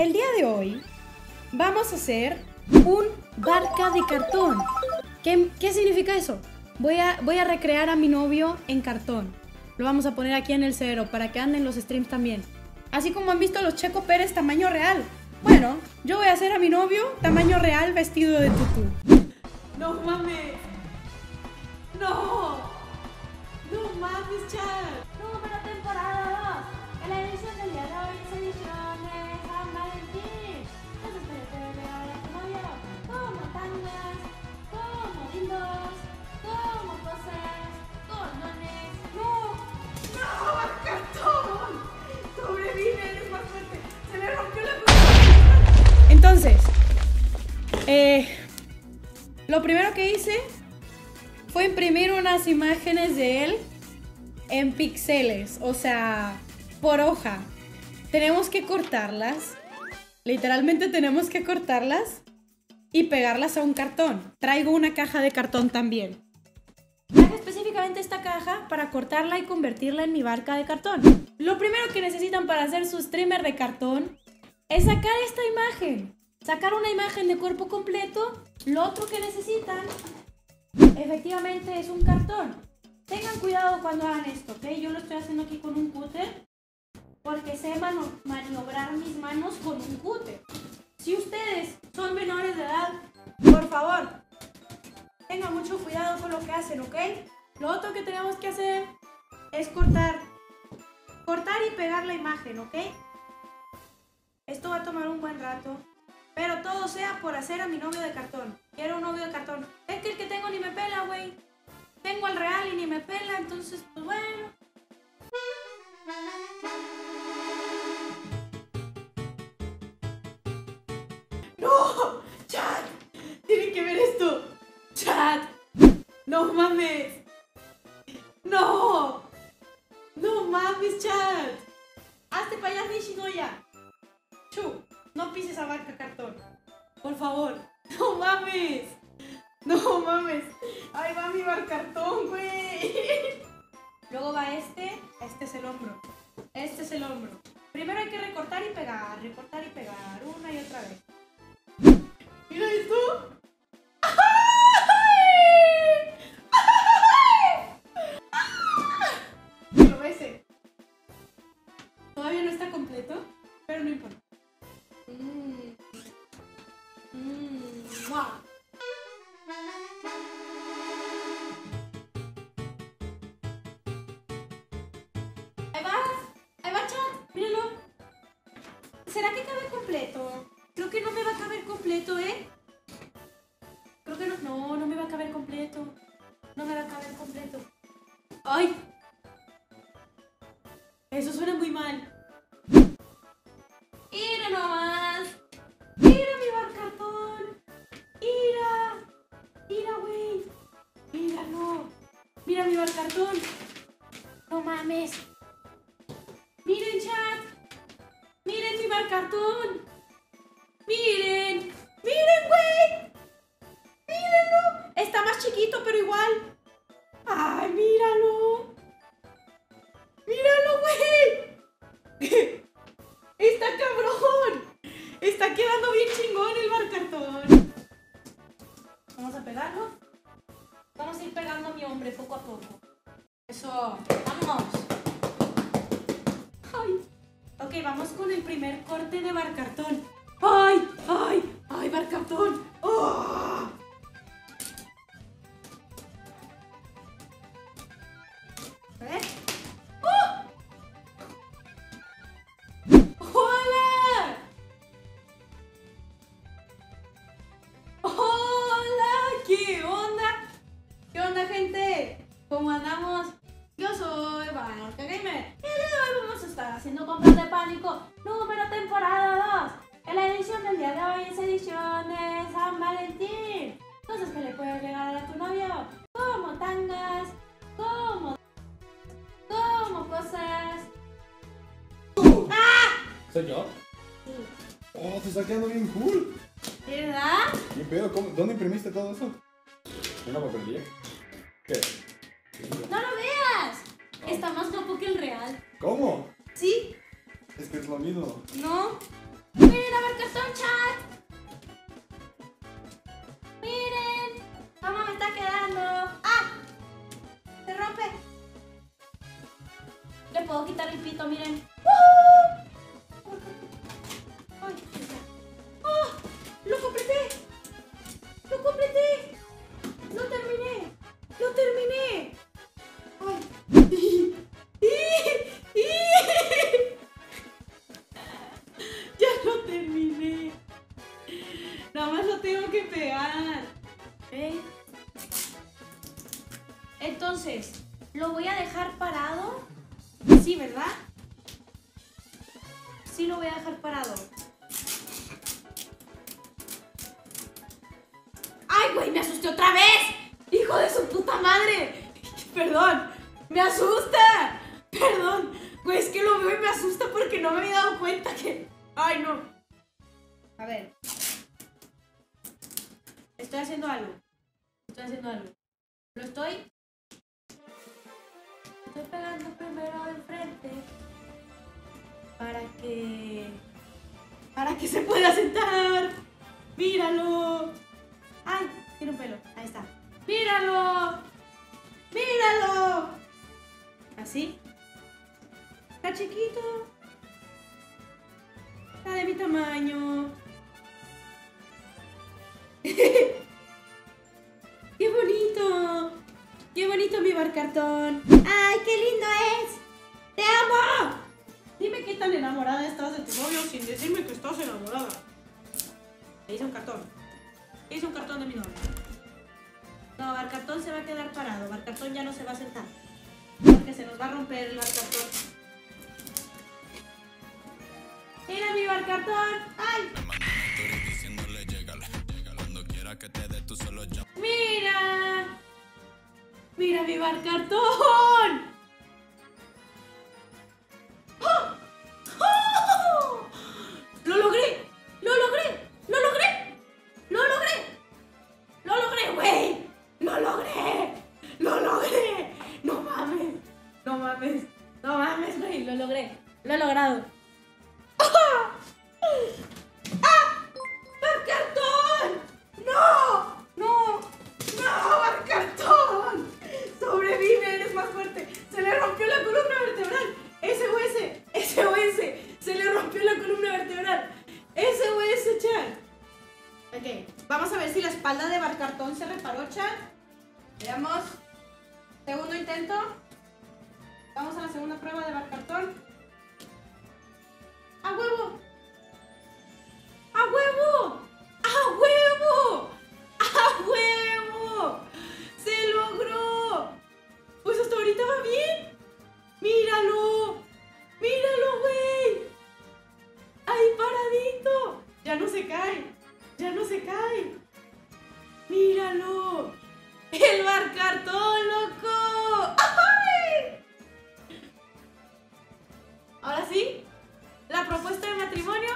El día de hoy vamos a hacer un barca de cartón. ¿Qué, qué significa eso? Voy a, voy a recrear a mi novio en cartón. Lo vamos a poner aquí en el cero para que anden los streams también. Así como han visto los Checo Pérez tamaño real. Bueno, yo voy a hacer a mi novio tamaño real vestido de tutú. No mames. No. No mames, chat. Número temporada 2. En la edición del día de hoy es lo primero que hice fue imprimir unas imágenes de él en píxeles, o sea, por hoja. Tenemos que cortarlas, literalmente tenemos que cortarlas y pegarlas a un cartón. Traigo una caja de cartón también. Traje específicamente esta caja para cortarla y convertirla en mi barca de cartón. Lo primero que necesitan para hacer su streamer de cartón es sacar esta imagen. Sacar una imagen de cuerpo completo. Lo otro que necesitan efectivamente es un cartón. Tengan cuidado cuando hagan esto, ¿ok? Yo lo estoy haciendo aquí con un cúter porque sé maniobrar mis manos con un cúter. Si ustedes son menores de edad, por favor, tengan mucho cuidado con lo que hacen, ¿ok? Lo otro que tenemos que hacer es cortar. Cortar y pegar la imagen, ¿ok? Esto va a tomar un buen rato. Pero todo sea por hacer a mi novio de cartón. Quiero un novio de cartón. Es que el que tengo ni me pela, güey. Tengo al real y ni me pela, entonces, pues bueno. No. Chat. Tienen que ver esto. Chat. No mames. No. No mames, chat. Hazte para allá, Nishinoya. Chu, no pises a barca cartón. Por favor. No mames. No mames. Ahí va mi barcartón, güey. Luego va este. Este es el hombro. Este es el hombro. Primero hay que recortar y pegar. Recortar y pegar. Una y otra vez. Mira esto. Lo ves. Todavía no está completo, pero no importa. ¿Será que cabe completo? Creo que no me va a caber completo, ¿eh? Creo que no, no, no me va a caber completo. No me va a caber completo. ¡Ay! Eso suena muy mal. ¡Mira nomás! ¡Mira mi barcartón! ¡Mira! ¡Mira, güey! ¡Míralo! ¡Mira mi barcartón! ¡No mames! ¡Miren mi barcartón! ¡Miren! ¡Miren, güey! ¡Mírenlo! Está más chiquito, pero igual. ¡Ay, míralo! ¡Míralo, güey! ¡Está cabrón! Está quedando bien chingón el barcartón. Vamos a pegarlo. Vamos a ir pegando a mi hombre poco a poco. Eso. ¡Vamos! Ok, vamos con el primer corte de barcartón. ¡Ay! ¡Ay! ¡Ay, barcartón! ¡Oh! Ver. ¡Oh! ¡Hola! ¡Hola! ¿Qué onda? ¿Qué onda, gente? ¿Cómo andamos? Yo soy Barca Gamer. Haciendo compras de pánico número temporada 2. En la edición del día de hoy es edición de San Valentín. Cosas que le puedes regalar a tu novio. Como tangas, como... Como cosas... ¿Soy yo? Oh, te está quedando bien cool. ¿Verdad? ¿Qué pedo? ¿Cómo- ¿Dónde imprimiste todo eso? ¿Una papelería? ¿Qué? ¡No lo veas! No. ¡Miren, a ver, cartón chat! ¡Miren! ¿Cómo me está quedando? ¡Ah! ¡Se rompe! Le puedo quitar el pito, miren. ¡Woo! Entonces, ¿lo voy a dejar parado? Sí, ¿verdad? Sí lo voy a dejar parado. ¡Ay, güey! ¡Me asusté otra vez! ¡Hijo de su puta madre! Perdón, me asusta. Perdón, güey, es que lo veo y me asusta porque no me había dado cuenta que. Ay, no. A ver. Estoy haciendo algo. Estoy haciendo algo. Lo estoy. Pegando primero de frente. Para que. Para que se pueda sentar. Míralo. ¡Ay! Tiene un pelo. Ahí está. Míralo. Míralo. Así. Está chiquito. Está de mi tamaño. bonito mi barcartón! ¡Ay, qué lindo es! ¡Te amo! Dime qué tan enamorada estás de tu novio sin decirme que estás enamorada. Le hice un cartón. Le hice un cartón de mi novio. No, Barcartón se va a quedar parado. Barcartón ya no se va a sentar. Porque se nos va a romper el barcartón. ¡Mira mi barcartón! ¡Ay! diciéndole ¡Mira mi barcartón! ¡Oh! ¡Oh! ¡Lo logré! ¡Lo logré! ¡Lo logré! ¡Lo logré! ¡Lo logré, güey! ¡Lo logré! ¡Lo logré! ¡No mames! ¡No mames! ¡No mames, güey! ¡Lo logré! ¡Lo he logrado! ¡Eres más fuerte! ¡Se le rompió la columna vertebral! ¡SOS! ¡SOS! ¡Se le rompió la columna vertebral! ¡SOS, Chan! Ok, vamos a ver si la espalda de Barcartón se reparó, Chan. Veamos. Segundo intento. cae, ya no se cae. Míralo, el barcar todo loco. Ahora sí, la propuesta de matrimonio